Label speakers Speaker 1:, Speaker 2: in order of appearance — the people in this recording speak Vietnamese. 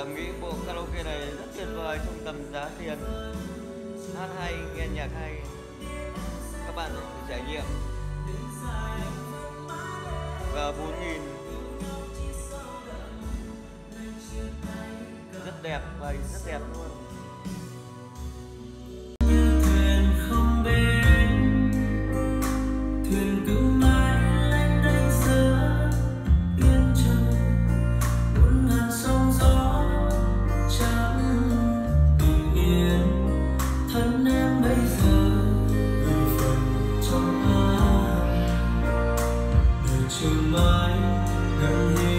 Speaker 1: cảm nghĩ bộ karaoke này rất tuyệt vời trong tầm giá tiền. Hát hay nghe nhạc hay. Các bạn sẽ thử trải nghiệm. Và 4.000, rất đẹp và rất đẹp luôn. to mine,